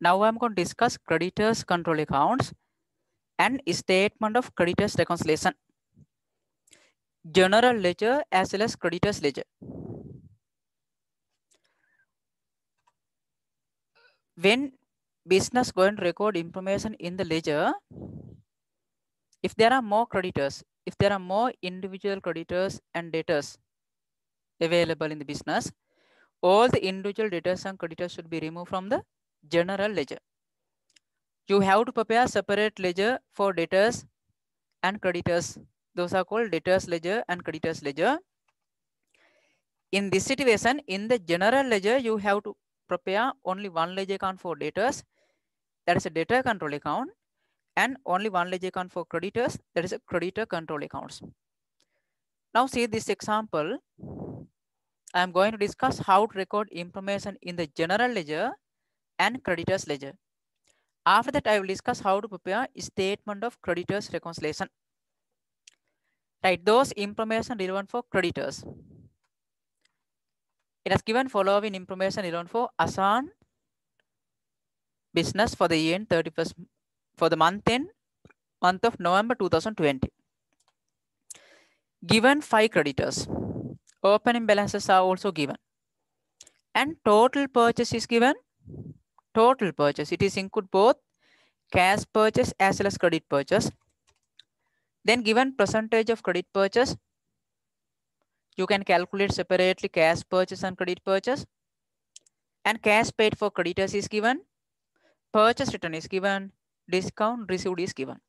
Now I'm going to discuss creditors control accounts and statement of creditors reconciliation. General ledger as well as creditors ledger. When business going to record information in the ledger, if there are more creditors, if there are more individual creditors and debtors available in the business, all the individual debtors and creditors should be removed from the general ledger. You have to prepare separate ledger for debtors and creditors. Those are called debtors ledger and creditors ledger. In this situation, in the general ledger, you have to prepare only one ledger account for debtors. That is a debtor control account and only one ledger account for creditors. That is a creditor control accounts. Now see this example. I am going to discuss how to record information in the general ledger and creditors ledger. After that, I will discuss how to prepare statement of creditors reconciliation. Right, those information relevant for creditors. It has given following information relevant for Asan business for the year end 31st for the month end month of November 2020. Given five creditors, opening balances are also given, and total purchase is given total purchase. It is include both cash purchase as well as credit purchase. Then given percentage of credit purchase, you can calculate separately cash purchase and credit purchase. And cash paid for creditors is given, purchase return is given, discount received is given.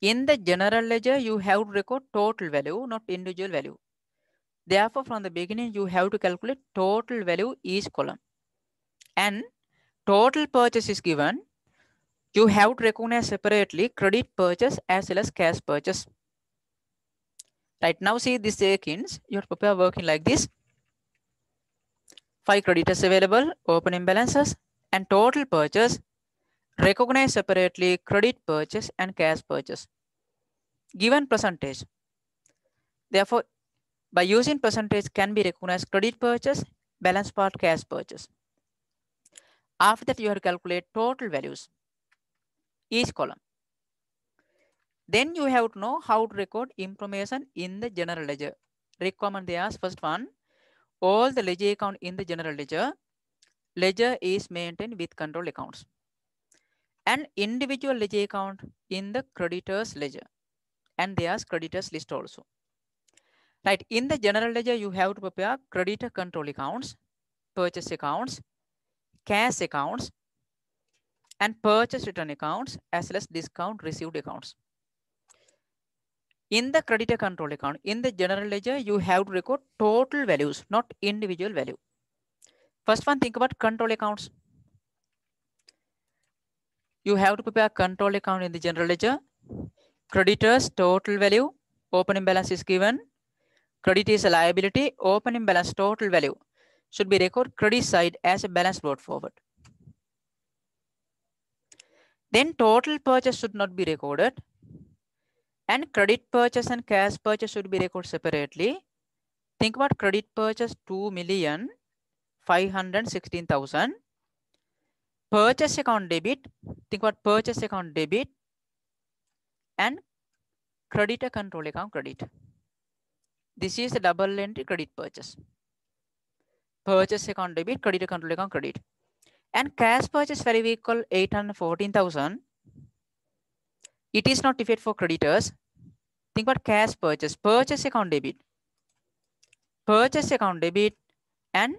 In the general ledger, you have to record total value, not individual value. Therefore, from the beginning, you have to calculate total value each column and total purchase is given, you have to recognize separately credit purchase as well as cash purchase. Right now, see this Akins, your paper working like this. Five creditors available, opening balances, and total purchase. Recognize separately credit purchase and cash purchase. Given percentage. Therefore, by using percentage can be recognized credit purchase, balance part cash purchase. After that, you have to calculate total values, each column. Then you have to know how to record information in the general ledger. Requirement they ask first one, all the ledger account in the general ledger, ledger is maintained with control accounts. And individual ledger account in the creditors ledger. And they ask creditors list also. Right, in the general ledger, you have to prepare creditor control accounts, purchase accounts, cash accounts, and purchase return accounts as well as discount received accounts. In the creditor control account, in the general ledger, you have to record total values, not individual value. First one, think about control accounts. You have to prepare control account in the general ledger. Creditors total value, opening balance is given. Credit is a liability, opening balance total value should be recorded credit side as a balance brought forward. Then total purchase should not be recorded. And credit purchase and cash purchase should be recorded separately. Think about credit purchase 2 million 516,000. Purchase account debit. Think about purchase account debit and creditor control account credit. This is the double entry credit purchase purchase account debit, credit control account credit. And cash purchase value equal 814,000. It is not defeat for creditors. Think about cash purchase, purchase account debit, purchase account debit, and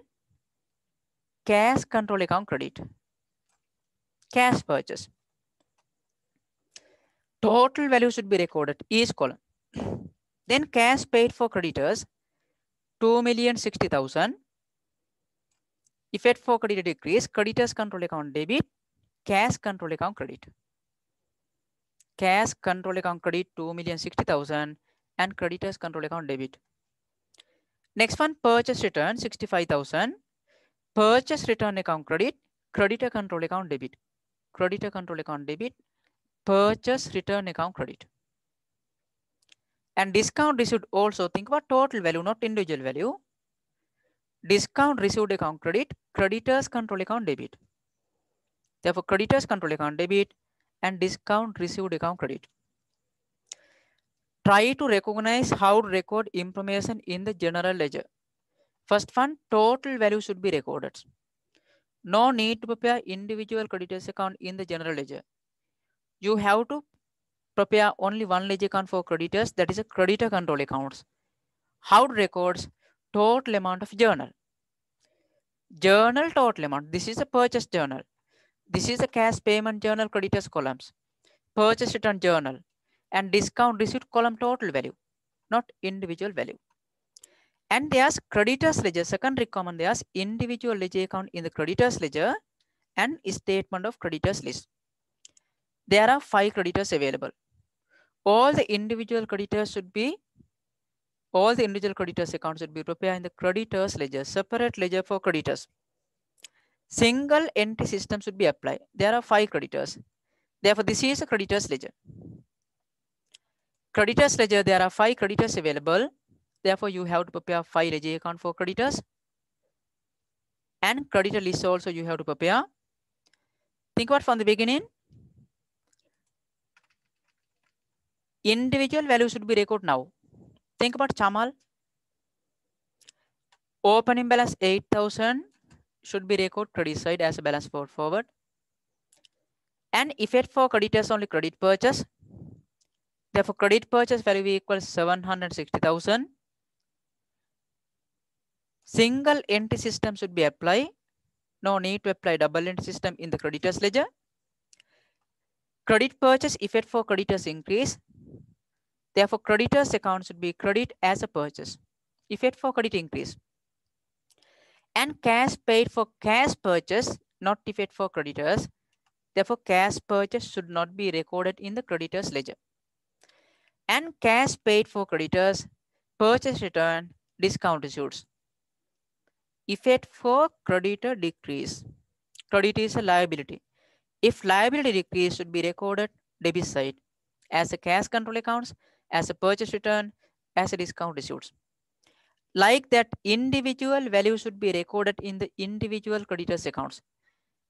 cash control account credit. Cash purchase. Total value should be recorded each column. Then cash paid for creditors, 2,060,000 Effect for creditor decrease, creditors control account debit, cash control account credit. Cash control account credit 2,060,000 and creditors control account debit. Next one, purchase return 65,000. Purchase return account credit, creditor control account debit. Creditor control account debit, purchase return account credit. And discount received also, think about total value, not individual value discount received account credit, creditors control account debit. Therefore, creditors control account debit and discount received account credit. Try to recognize how to record information in the general ledger. First one, total value should be recorded. No need to prepare individual creditors account in the general ledger. You have to prepare only one ledger account for creditors, that is a creditor control accounts. How to records total amount of journal. Journal total amount. This is a purchase journal. This is a cash payment journal creditors columns. Purchase return journal and discount receipt column total value, not individual value. And there's creditors ledger. Second requirement, there's individual ledger account in the creditors ledger and statement of creditors list. There are five creditors available. All the individual creditors should be, all the individual creditors accounts should be prepared in the creditors ledger, separate ledger for creditors. Single entry system should be applied. There are five creditors. Therefore, this is a creditors ledger. Creditors ledger, there are five creditors available. Therefore, you have to prepare five ledger account for creditors. And creditor list also you have to prepare. Think about from the beginning. Individual value should be recorded now. Think about Chamal. Opening balance 8000 should be recorded credit side as a balance for forward. And effect for creditors only credit purchase. Therefore, credit purchase value equals 760,000. Single entry system should be applied. No need to apply double entry system in the creditors ledger. Credit purchase effect for creditors increase. Therefore, creditors account should be credit as a purchase. Effect for credit increase. And cash paid for cash purchase, not effect for creditors. Therefore, cash purchase should not be recorded in the creditors ledger and cash paid for creditors, purchase return, discount receipts. Effect for creditor decrease. Credit is a liability. If liability decrease should be recorded debit side as a cash control accounts, as a purchase return, as a discount receipts. Like that, individual value should be recorded in the individual creditors accounts.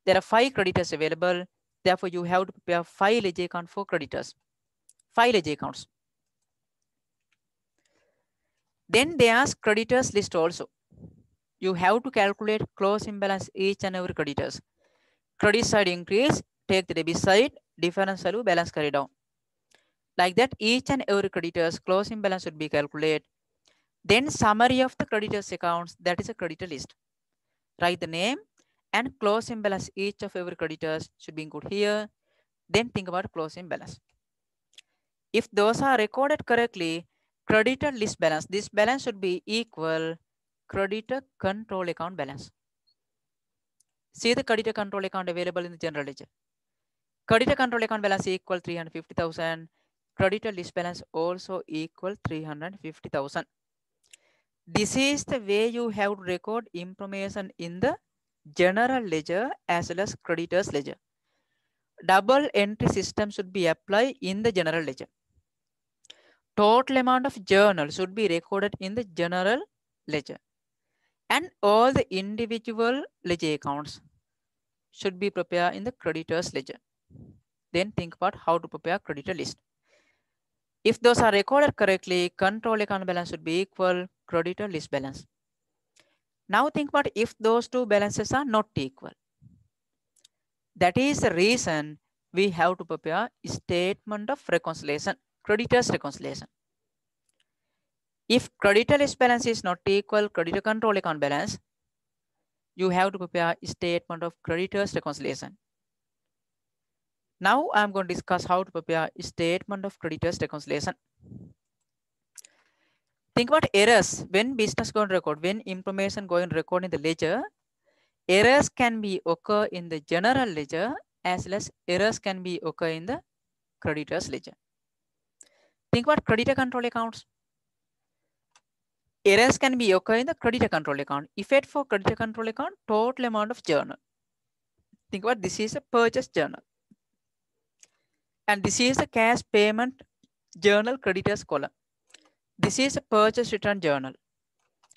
There are five creditors available. Therefore, you have to prepare five ledger account for creditors. Five ledger accounts. Then there's creditors list also. You have to calculate close balance each and every creditors. Credit side increase, take the debit side, difference value balance carry down. Like that, each and every creditors closing balance should be calculated. Then summary of the creditors accounts, that is a creditor list. Write the name and closing balance each of every creditors should be included here. Then think about closing balance. If those are recorded correctly, creditor list balance. This balance should be equal creditor control account balance. See the creditor control account available in the general ledger. Creditor control account balance equal 350,000. Creditor list balance also equal 350,000. This is the way you have to record information in the general ledger as well as creditors ledger. Double entry system should be applied in the general ledger total amount of journal should be recorded in the general ledger and all the individual ledger accounts should be prepared in the creditors ledger. Then think about how to prepare creditor list. If those are recorded correctly, control account balance should be equal creditor list balance. Now think about if those two balances are not equal. That is the reason we have to prepare statement of reconciliation creditors reconciliation. If creditor list balance is not equal creditor control account balance, you have to prepare statement of creditors reconciliation. Now I'm going to discuss how to prepare statement of creditors reconciliation. Think about errors when business going record, when information going record in the ledger, errors can be occur in the general ledger as as errors can be occur in the creditors ledger. Think about creditor control accounts. Errors can be occur in the creditor control account. Effect for creditor control account, total amount of journal. Think about this is a purchase journal. And this is a cash payment journal creditors column. This is a purchase return journal.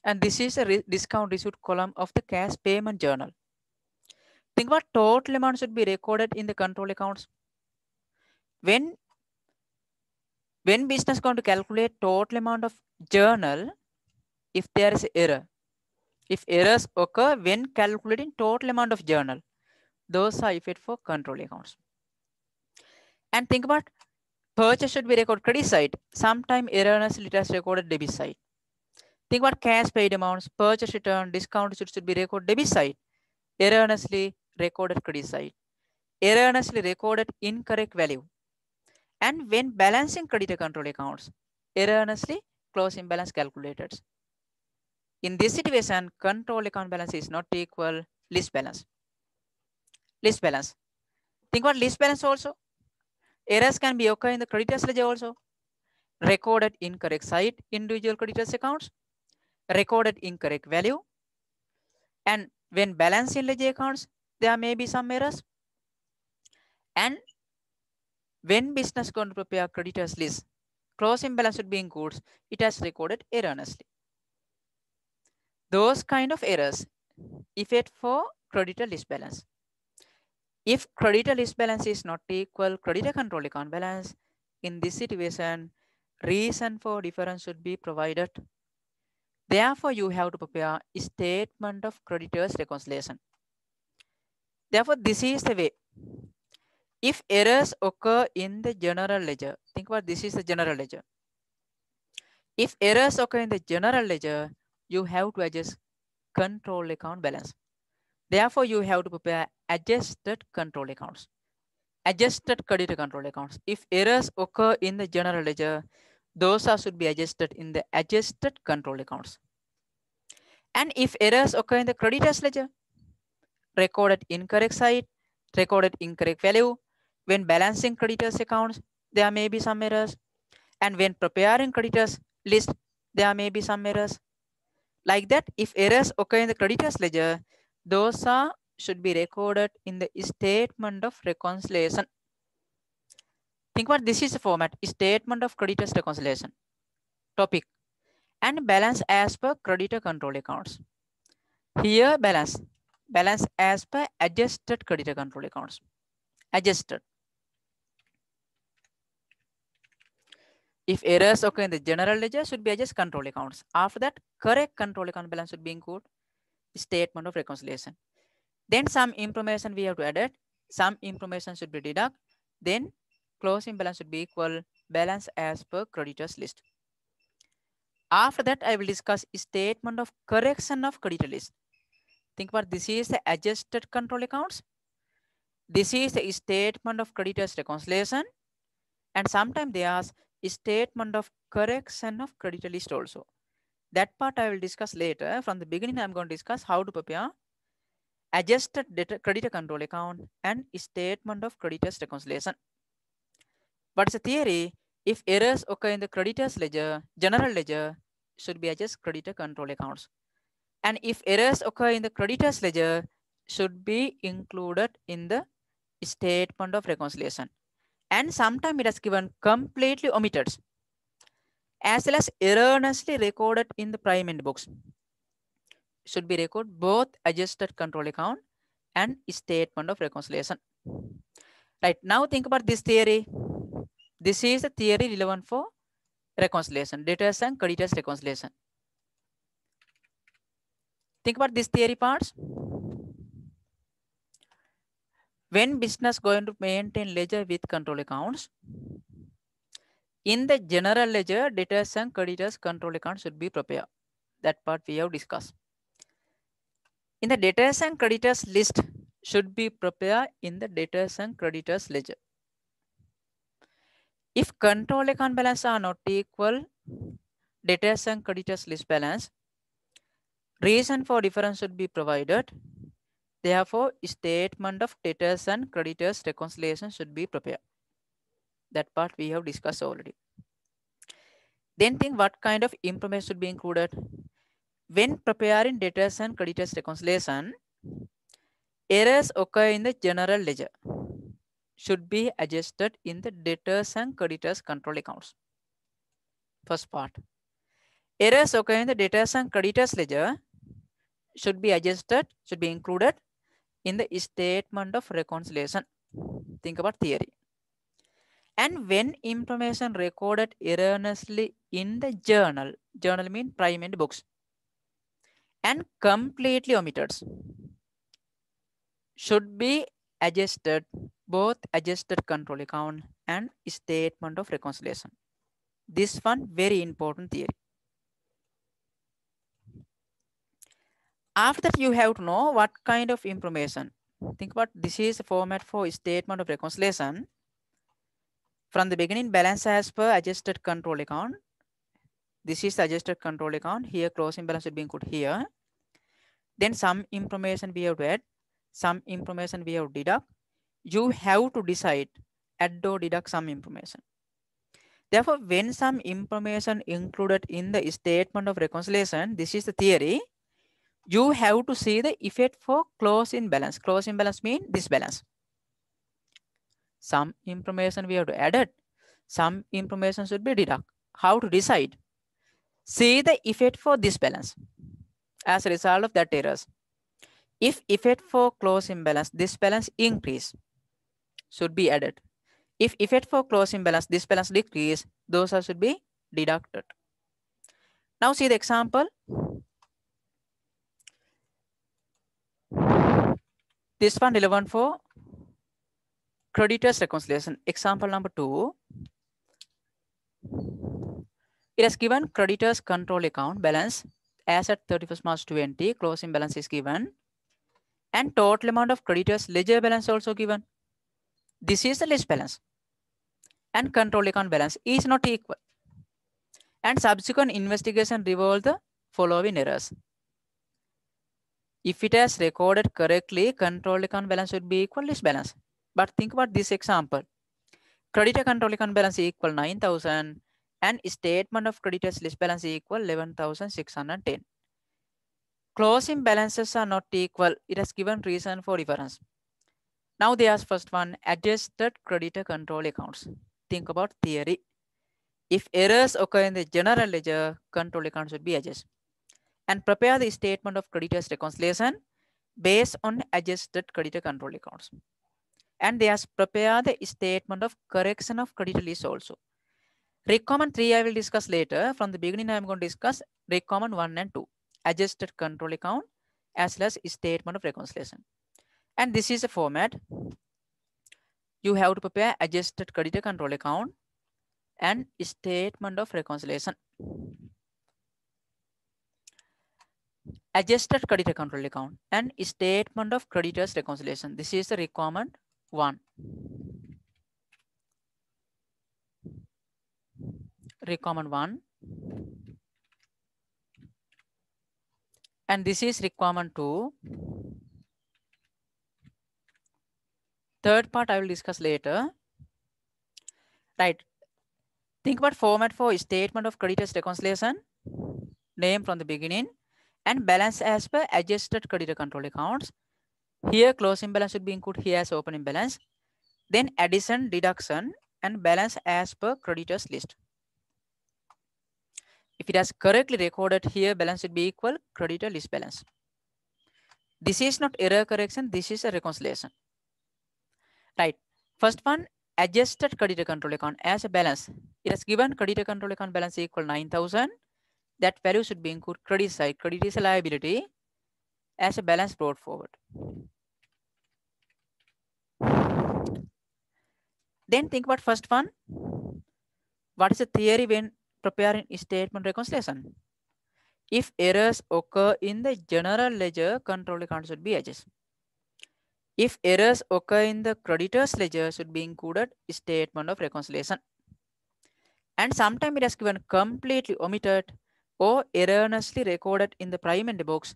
And this is a re discount receipt column of the cash payment journal. Think about total amount should be recorded in the control accounts. When when business going to calculate total amount of journal, if there is error, if errors occur when calculating total amount of journal, those are effect for control accounts. And think about purchase should be recorded credit side. Sometime erroneously it has recorded debit side. Think about cash paid amounts, purchase return, discount should, should be recorded debit side. Erroneously recorded credit side. Erroneously recorded incorrect value. And when balancing creditor control accounts, erroneously closing balance calculated. In this situation, control account balance is not equal list balance. List balance. Think about list balance also. Errors can be occur in the creditors ledger also. Recorded incorrect side individual creditors accounts. Recorded incorrect value. And when balancing ledger accounts, there may be some errors. And when business going to prepare creditors list, closing balance should be in goods, it has recorded erroneously. Those kind of errors effect for creditor list balance. If creditor list balance is not equal creditor control account balance, in this situation, reason for difference should be provided. Therefore, you have to prepare a statement of creditors reconciliation. Therefore, this is the way. If errors occur in the general ledger, think about this is the general ledger. If errors occur in the general ledger, you have to adjust control account balance. Therefore, you have to prepare adjusted control accounts, adjusted creditor control accounts. If errors occur in the general ledger, those are should be adjusted in the adjusted control accounts. And if errors occur in the creditors ledger, recorded incorrect side, recorded incorrect value, when balancing creditors accounts, there may be some errors. And when preparing creditors list, there may be some errors. Like that, if errors occur in the creditors ledger, those are should be recorded in the statement of reconciliation. Think about this is the format, statement of creditors reconciliation. Topic and balance as per creditor control accounts. Here balance, balance as per adjusted creditor control accounts. Adjusted. If errors occur in the general ledger, should be adjust control accounts. After that, correct control account balance should be included statement of reconciliation. Then some information we have to add. It. Some information should be deduct. Then closing balance should be equal balance as per creditors list. After that, I will discuss statement of correction of creditor list. Think about this is the adjusted control accounts. This is the statement of creditors reconciliation. And sometimes they ask statement of correction of creditor list also. That part I will discuss later. From the beginning, I'm going to discuss how to prepare adjusted data, creditor control account and statement of creditors reconciliation. But it's a theory, if errors occur in the creditors ledger, general ledger should be adjust creditor control accounts. And if errors occur in the creditors ledger, should be included in the statement of reconciliation. And sometimes it has given completely omitted as well as erroneously recorded in the prime end books. Should be recorded both adjusted control account and statement of reconciliation. Right now think about this theory. This is the theory relevant for reconciliation, debtors and creditors reconciliation. Think about this theory parts. When business going to maintain ledger with control accounts, in the general ledger, debtors and creditors control account should be prepared. That part we have discussed. In the debtors and creditors list should be prepared in the debtors and creditors ledger. If control account balance are not equal, debtors and creditors list balance, reason for difference should be provided. Therefore, statement of debtors and creditors reconciliation should be prepared. That part we have discussed already. Then think what kind of information should be included. When preparing debtors and creditors reconciliation, errors occur in the general ledger should be adjusted in the debtors and creditors control accounts. First part. Errors occur in the debtors and creditors ledger should be adjusted, should be included in the statement of reconciliation. Think about theory. And when information recorded erroneously in the journal, journal mean prime and books, and completely omitted, should be adjusted, both adjusted control account and statement of reconciliation. This one very important theory. After you have to know what kind of information. Think about this is a format for statement of reconciliation. From the beginning, balance as per adjusted control account. This is adjusted control account. Here, closing balance should be included here. Then some information we have to add, some information we have to deduct. You have to decide add or deduct some information. Therefore, when some information included in the statement of reconciliation, this is the theory, you have to see the effect for closing balance. Closing balance mean this balance. Some information we have to add it. Some information should be deduct. How to decide? See the effect for this balance as a result of that errors. If effect for close imbalance, this balance increase should be added. If effect for closing balance, this balance decrease, those are should be deducted. Now see the example. This one relevant for creditors reconciliation. Example number two. It has given creditors control account balance as at 31st March 20, closing balance is given and total amount of creditors ledger balance also given. This is the list balance and control account balance is not equal. And subsequent investigation revealed the following errors. If it has recorded correctly, control account balance should be equal list balance. But think about this example. Creditor control account balance equal 9000 and statement of creditors list balance equal 11,610. Closing balances are not equal. It has given reason for difference. Now they ask first one, adjusted creditor control accounts. Think about theory. If errors occur in the general ledger, control accounts should be adjusted. And prepare the statement of creditors reconciliation based on adjusted creditor control accounts. And they ask prepare the statement of correction of credit list also. Requirement 3 I will discuss later. From the beginning, I am going to discuss requirement 1 and 2. Adjusted control account as well as statement of reconciliation. And this is a format. You have to prepare adjusted creditor control account and statement of reconciliation. Adjusted creditor control account and statement of creditors reconciliation. This is the requirement 1. requirement 1 and this is requirement 2 third part i will discuss later. Right. Think about format for statement of creditors reconciliation. Name from the beginning. And balance as per adjusted creditor control accounts here closing balance should be included here as opening balance then addition deduction and balance as per creditors list if it has correctly recorded here, balance should be equal creditor list balance. This is not error correction. This is a reconciliation. Right. First one, adjusted creditor control account as a balance. It has given creditor control account balance equal 9,000. That value should be included credit side. Credit is a liability as a balance brought forward. Then think about first one. What is the theory when preparing statement reconciliation. If errors occur in the general ledger, control account should be adjusted. If errors occur in the creditors ledger, should be included statement of reconciliation. And sometimes it has given completely omitted or erroneously recorded in the primary books.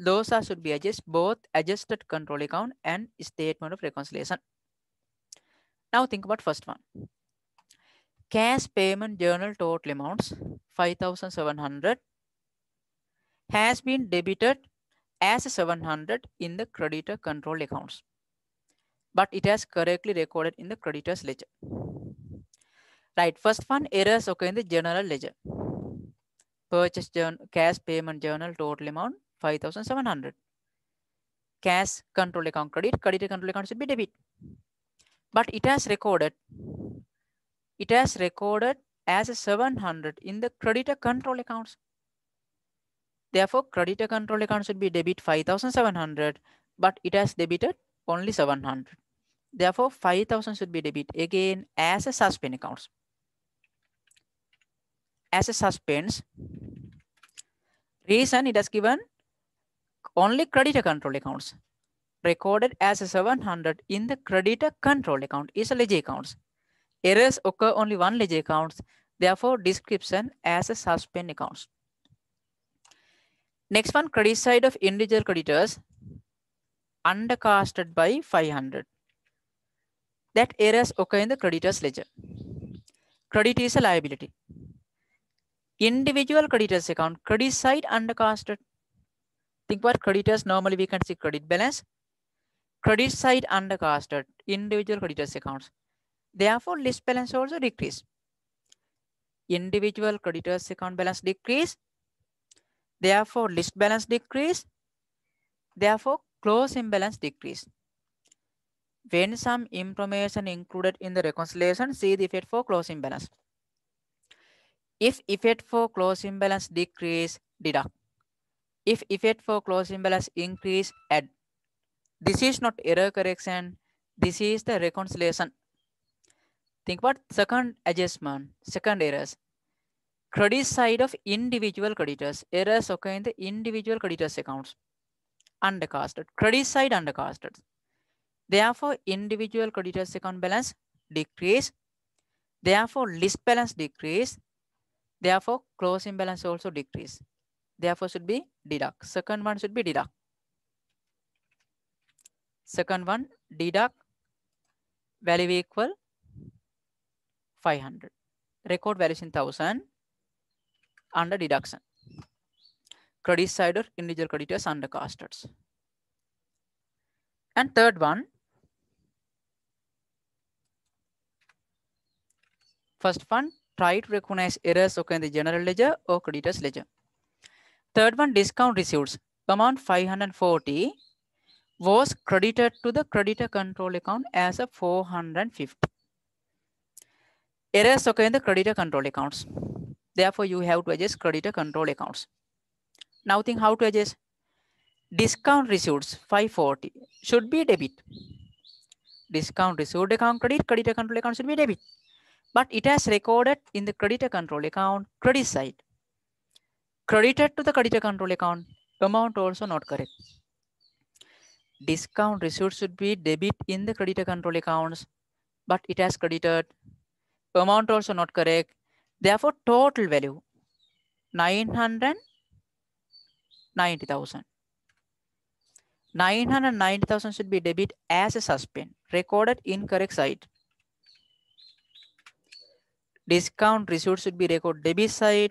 Those are should be adjusted both adjusted control account and statement of reconciliation. Now think about first one. Cash payment journal total amounts 5700 has been debited as 700 in the creditor control accounts, but it has correctly recorded in the creditor's ledger. Right, first one errors occur in the general ledger. Purchase journal, cash payment journal total amount 5700. cash control account credit, creditor control account should be debit. But it has recorded, it has recorded as a 700 in the creditor control accounts. Therefore, creditor control account should be debit 5700, but it has debited only 700. Therefore, 5000 should be debit again as a suspend accounts. As a suspense, reason it has given only creditor control accounts recorded as a 700 in the creditor control account is a ledger accounts. Errors occur only one ledger accounts. Therefore, description as a suspend accounts. Next one, credit side of individual creditors undercasted by 500. That errors occur in the creditors ledger. Credit is a liability. Individual creditors account, credit side undercasted. Think about creditors. Normally we can see credit balance. Credit side undercasted, individual creditors accounts. Therefore, list balance also decrease. Individual creditors account balance decrease. Therefore, list balance decrease. Therefore, closing balance decrease. When some information included in the reconciliation, see the effect for closing balance. If effect for closing balance decrease, deduct. If effect for closing balance increase, add. This is not error correction. This is the reconciliation. Think about second adjustment, second errors. Credit side of individual creditors. Errors occur in the individual creditors accounts. Undercasted. Credit side undercasted. Therefore, individual creditors account balance decrease. Therefore, list balance decrease. Therefore, closing balance also decrease. Therefore, should be deduct. Second one should be deduct. Second one, deduct value equal 500. Record values in 1000 under deduction. Credit side or individual creditors under casters. And third one, first one, try to recognize errors occur in the general ledger or creditors ledger. Third one, discount receipts amount 540 was credited to the creditor control account as a 450. Errors occur in the creditor control accounts. Therefore, you have to adjust creditor control accounts. Now think how to adjust. Discount receipts 540 should be debit. Discount receipt account credit, creditor control account should be debit. But it has recorded in the creditor control account credit side. Credited to the creditor control account, amount also not correct. Discount receipt should be debit in the creditor control accounts, but it has credited. Amount also not correct. Therefore, total value 990,000. 990,000 should be debit as a suspend, recorded incorrect side. Discount receipt should be record debit side,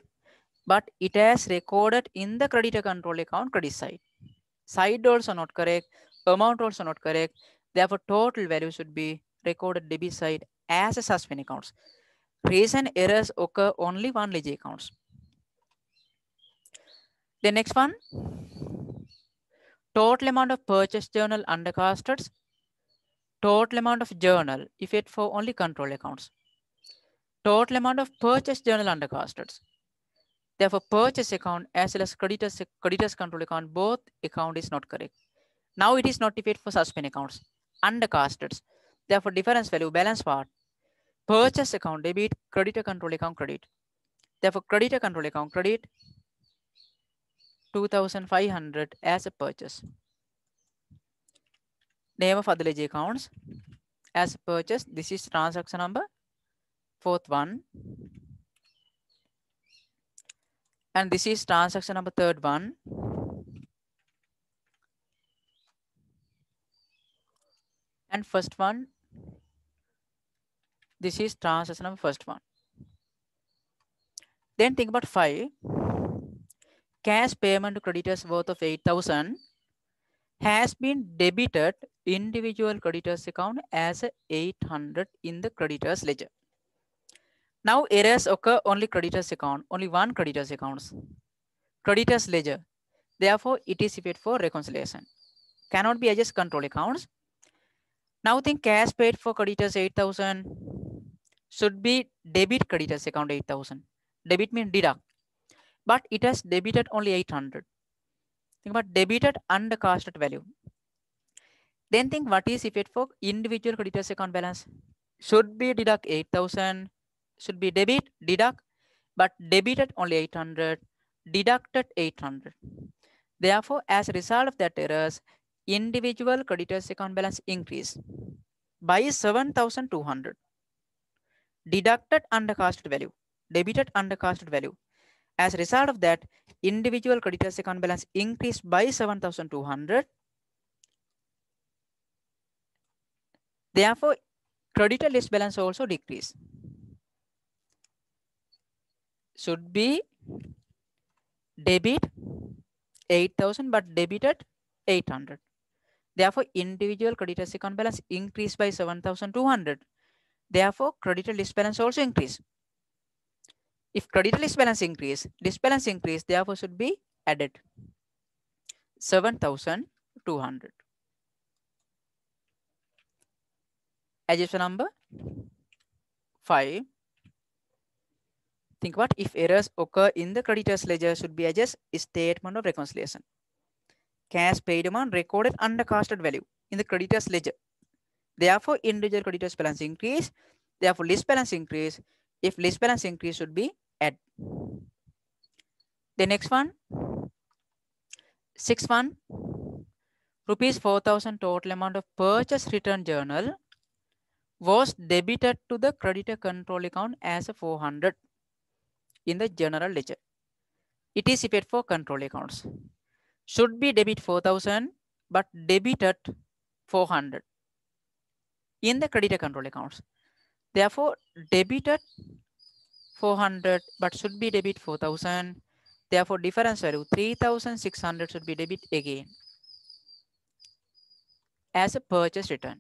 but it has recorded in the creditor control account credit side. Side also not correct, amount also not correct. Therefore, total value should be recorded debit side as a suspend accounts. Reason errors occur only one ledger accounts. The next one, total amount of purchase journal undercasted, total amount of journal if it for only control accounts, total amount of purchase journal undercasted. Therefore, purchase account as well as creditors, creditors control account, both account is not correct. Now it is notified for suspend accounts, undercasted. Therefore, difference value balance part, purchase account debit, creditor control account credit. Therefore, creditor control account credit 2500 as a purchase. Name of other ledger accounts as purchase. This is transaction number, fourth one. And this is transaction number third one. And first one, this is transaction number first one. Then think about five. Cash payment to creditors worth of 8,000 has been debited individual creditors account as 800 in the creditors ledger. Now errors occur only creditors account, only one creditors accounts, creditors ledger. Therefore, it is fit for reconciliation. cannot be adjust control accounts. Now think cash paid for creditors 8000 should be debit creditors account 8000. Debit means deduct, but it has debited only 800. Think about debited under casted value. Then think what is effect for individual creditors account balance? Should be deduct 8000, should be debit, deduct, but debited only 800, deducted 800. Therefore, as a result of that errors, individual creditors account balance increase by 7,200. Deducted under casted value, debited under casted value. As a result of that, individual creditors account balance increased by 7,200 Therefore, creditor list balance also decrease. Should be debit 8000 but debited 800. Therefore, individual creditors account balance increased by 7200. Therefore, creditor list balance also increase. If creditor list balance increase, list balance increase, therefore should be added 7200. adjustment number 5 think what if errors occur in the creditors ledger should be adjust statement of reconciliation. Cash paid amount recorded under casted value in the creditors ledger. Therefore individual creditors balance increase. Therefore list balance increase. If list balance increase should be add. The next one. Six one. Rupees 4000 total amount of purchase return journal was debited to the creditor control account as a 400 in the general ledger. It is effect for control accounts. Should be debit 4000 but debited 400 in the creditor control accounts. Therefore, debited 400 but should be debit 4000. Therefore, difference value 3600 should be debit again as a purchase return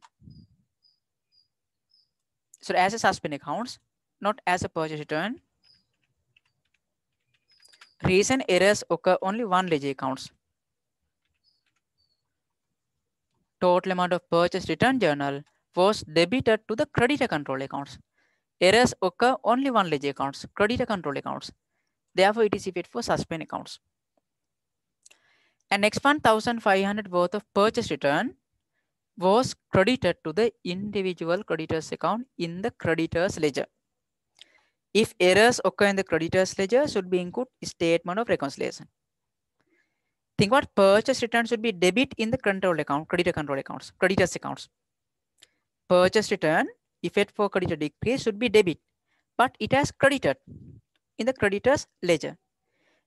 so as a suspend accounts, not as a purchase return. Reason errors occur only one ledger accounts. Total amount of purchase return journal was debited to the creditor control accounts. Errors occur only one ledger accounts, creditor control accounts. Therefore, it is effect for suspend accounts. And next 1500 worth of purchase return was credited to the individual creditors account in the creditors ledger. If errors occur in the creditors ledger, should be include statement of reconciliation. Think what purchase return should be debit in the control account, creditor control accounts, creditors accounts. Purchase return, effect for creditor decrease should be debit, but it has credited in the creditors ledger.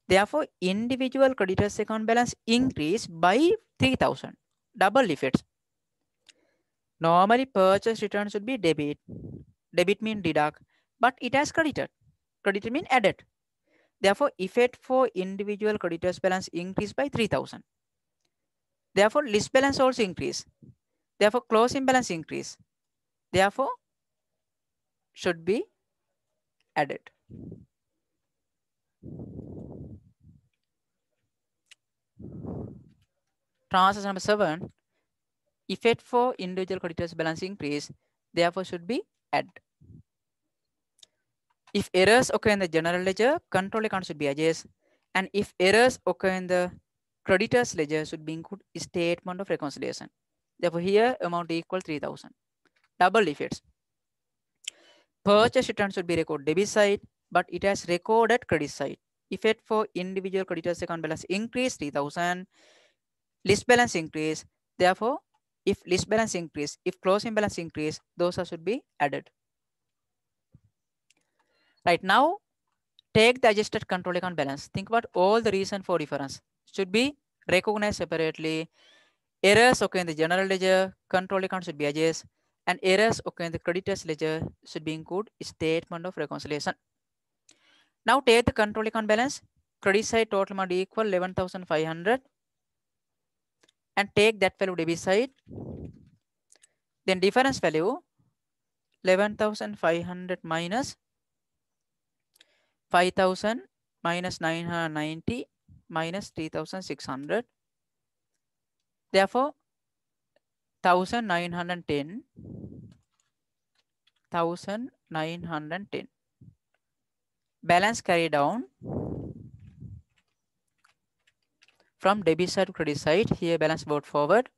Therefore, individual creditors account balance increase by 3000, double effects. Normally purchase return should be debit. Debit mean deduct, but it has credited. Credited mean added. Therefore, effect for individual creditors balance increase by 3000. Therefore, list balance also increase. Therefore, closing balance increase. Therefore, should be added. Transaction number seven, effect for individual creditors balance increase, therefore should be add. If errors occur in the general ledger, control account should be adjusted. And if errors occur in the creditors ledger should be include statement of reconciliation. Therefore, here amount equal 3000. Double effects. Purchase return should be recorded debit side, but it has recorded credit side. Effect for individual creditors account balance increase 3000. List balance increase. Therefore, if list balance increase, if closing balance increase, those are should be added. Right now, take the adjusted control account balance. Think about all the reason for difference. Should be recognized separately. Errors occur in the general ledger, control account should be adjusted, and errors occur in the creditors ledger should be include statement of reconciliation. Now take the control account balance. Credit side total amount equal 11,500 and take that value debit side. Then difference value 11,500 minus 5,000 minus 990 minus 3,600. Therefore, 1910 1910 balance carry down from debit side to credit side. Here balance brought forward.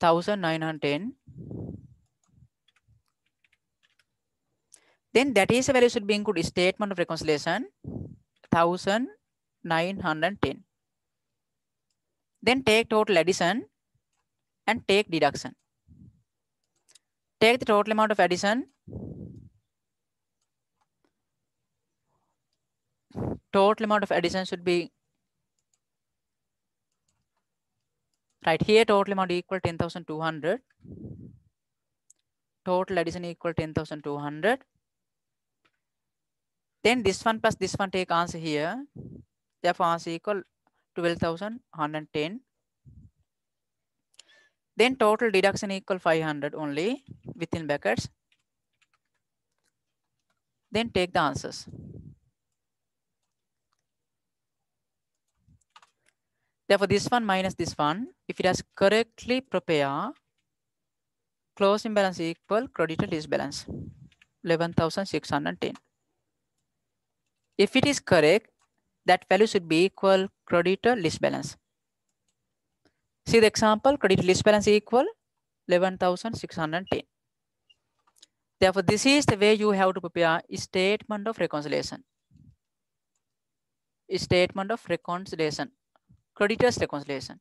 1910 then that is a value should be included. Statement of reconciliation 1910 then take total addition and take deduction. Take the total amount of addition. Total amount of addition should be right here total amount equal 10200 total addition equal 10200 then this one plus this one take answer here. Therefore answer equal 12110 then total deduction equal 500 only within brackets. Then take the answers. Therefore, this one minus this one, if it has correctly prepare, closing balance equal creditor list balance, 11,610. If it is correct, that value should be equal creditor list balance. See the example, credit list balance equal 11,610. Therefore, this is the way you have to prepare a statement of reconciliation. Statement of reconciliation creditors reconciliation.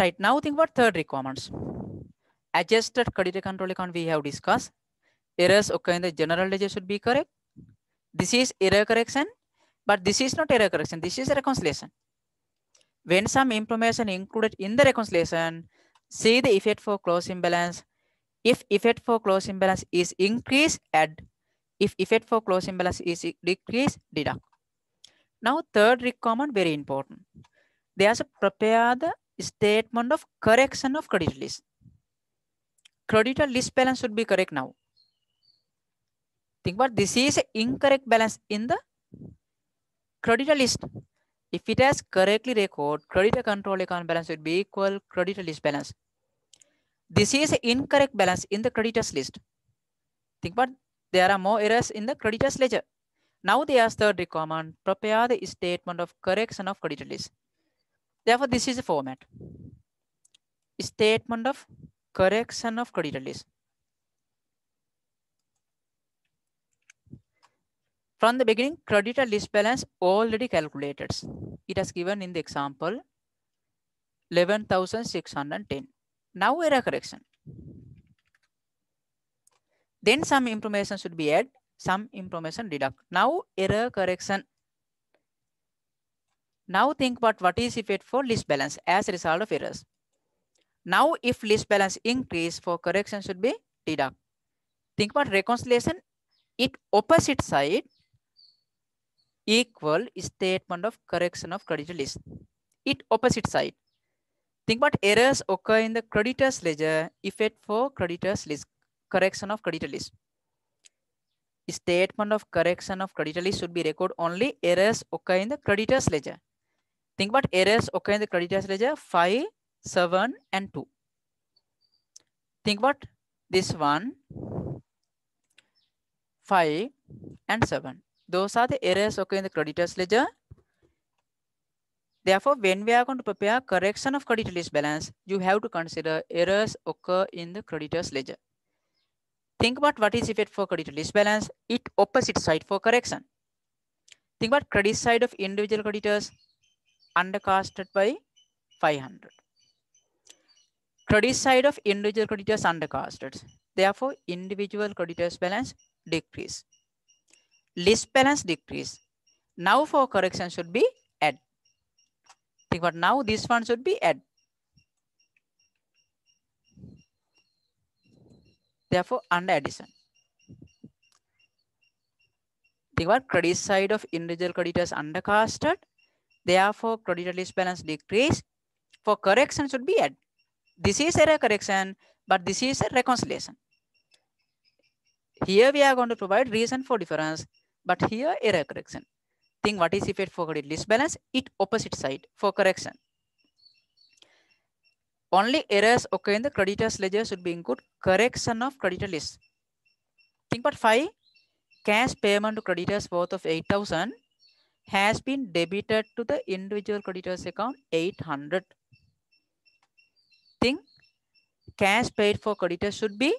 Right now think about third requirements. Adjusted creditor control account we have discussed. Errors occur in the general ledger should be correct. This is error correction, but this is not error correction. This is a reconciliation. When some information included in the reconciliation, see the effect for closing balance. If effect for closing balance is increased, add if effect for closing balance is decreased, deduct. Now, third requirement, very important. They also prepare the statement of correction of credit list. Creditor list balance should be correct now. Think about this is incorrect balance in the creditor list. If it has correctly record, creditor control account balance would be equal creditor list balance. This is incorrect balance in the creditors list. Think about there are more errors in the creditors ledger. Now they ask third requirement, prepare the statement of correction of creditor list. Therefore, this is the format. Statement of correction of creditor list. From the beginning, creditor list balance already calculated. It has given in the example 11,610. Now error correction. Then some information should be added, some information deduct. Now error correction. Now think about what is effect for list balance as a result of errors. Now if list balance increase for correction should be deduct. Think about reconciliation. It opposite side equal statement of correction of creditor list. It opposite side. Think about errors occur in the creditors ledger effect for creditors list correction of creditor list. Statement of correction of creditor list should be record only errors occur in the creditors ledger. Think about errors occur in the creditors ledger 5, 7 and 2. Think about this one 5 and 7. Those are the errors occur in the creditors ledger. Therefore, when we are going to prepare correction of creditor list balance, you have to consider errors occur in the creditors ledger. Think about what is effect for credit list balance, it opposite side for correction. Think about credit side of individual creditors undercasted by 500. Credit side of individual creditors undercasted. Therefore, individual creditors balance decrease. List balance decrease. Now for correction should be add. Think about now this one should be add. Therefore, under addition. Think about credit side of individual creditors undercasted. Therefore, creditor list balance decrease. For correction should be add. This is error correction, but this is a reconciliation. Here we are going to provide reason for difference, but here error correction. think what is effect for credit list balance? It opposite side for correction. Only errors occur in the creditors ledger should be include correction of creditor list. Think about five cash payment to creditors worth of 8000 has been debited to the individual creditors account 800. Think cash paid for creditors should be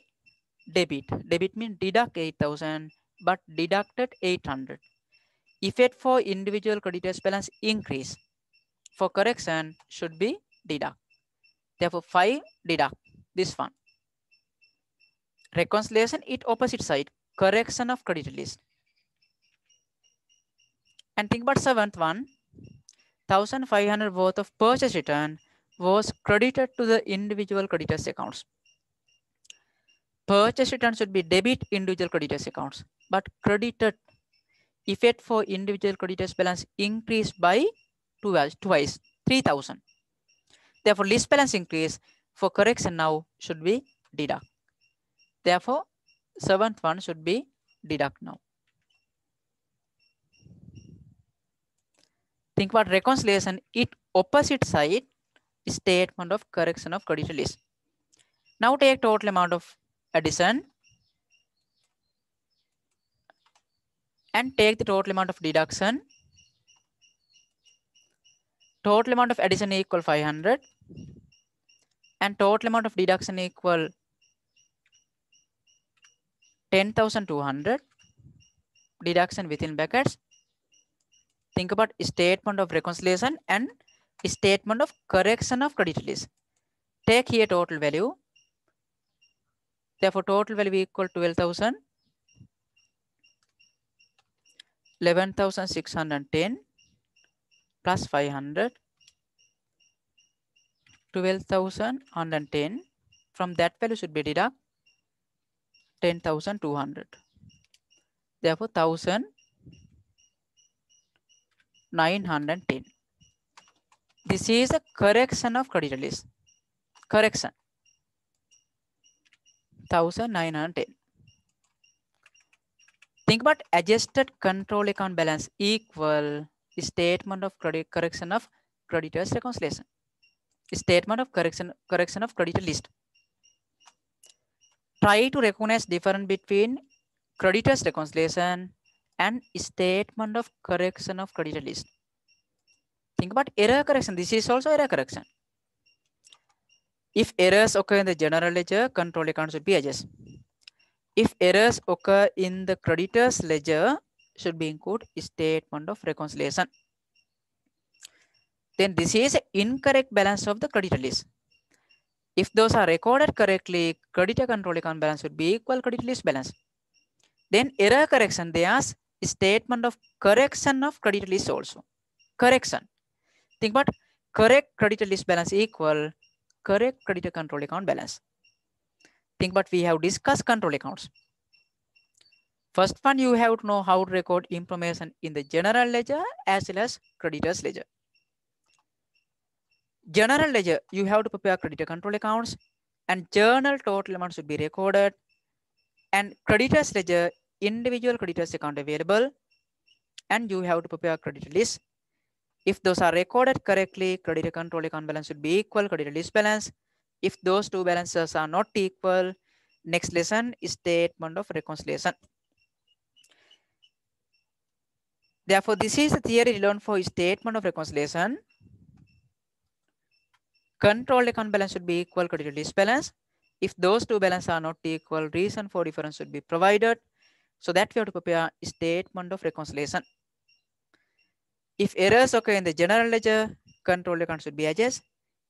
debit. Debit means deduct 8000 but deducted 800. Effect for individual creditors balance increase. For correction should be deduct. Therefore 5 deduct this one. Reconciliation it opposite side correction of credit list. And think about seventh one, 1500 worth of purchase return was credited to the individual creditors accounts. Purchase return should be debit individual creditors accounts, but credited effect for individual creditors balance increased by twice, twice 3000. Therefore, list balance increase for correction now should be deduct. Therefore, seventh one should be deduct now. Think about reconciliation, it opposite side statement of correction of creditor list. Now take total amount of addition and take the total amount of deduction. Total amount of addition equal 500 and total amount of deduction equal 10,200 deduction within brackets. Think about statement of reconciliation and statement of correction of credit list. Take here total value. Therefore, total value will be equal 12,000, 11,610 plus 500, 12,110. From that value should be deduct 10,200. Therefore, 1,910. This is a correction of credit list. Correction. 1910. Think about adjusted control account balance equal statement of credit correction of creditors reconciliation. Statement of correction correction of creditor list. Try to recognize difference between creditors reconciliation and statement of correction of creditor list. Think about error correction. This is also error correction. If errors occur in the general ledger, control account should be adjusted. If errors occur in the creditors ledger, should be include statement of reconciliation. Then this is incorrect balance of the creditor list. If those are recorded correctly, creditor control account balance would be equal credit list balance. Then error correction, there's statement of correction of credit list also. Correction. Think about correct creditor list balance equal correct creditor control account balance. Think about we have discussed control accounts. First one, you have to know how to record information in the general ledger as well as creditors ledger. General ledger, you have to prepare creditor control accounts and journal total amount should be recorded. And creditors ledger, individual creditors account available and you have to prepare creditor list. If those are recorded correctly, creditor control account balance should be equal creditor list balance. If those two balances are not equal, next lesson is statement of reconciliation. Therefore, this is the theory learned for statement of reconciliation. Control account balance should be equal credit list balance. If those two balances are not equal, reason for difference should be provided. So that we have to prepare statement of reconciliation. If errors occur in the general ledger, control account should be adjusted.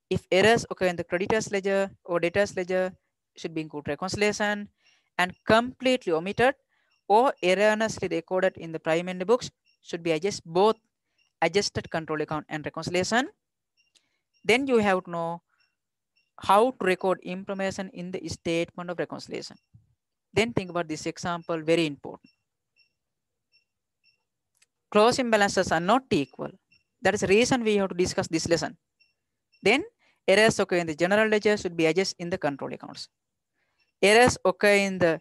If errors occur in the creditors ledger or debtors ledger, should be include reconciliation and completely omitted or erroneously recorded in the prime and books should be adjusted both adjusted control account and reconciliation. Then you have to know how to record information in the statement of reconciliation. Then think about this example, very important closing balances are not equal. That is the reason we have to discuss this lesson. Then errors occur in the general ledger should be adjusted in the control accounts. Errors occur in the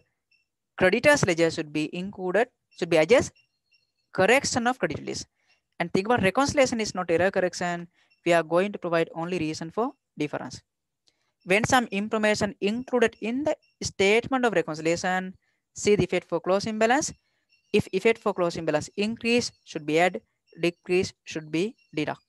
creditors ledger should be included, should be adjusted correction of credit list. And think about reconciliation is not error correction. We are going to provide only reason for difference. When some information included in the statement of reconciliation, see the effect for closing balance if effect for closing balance increase should be add, decrease should be deduct.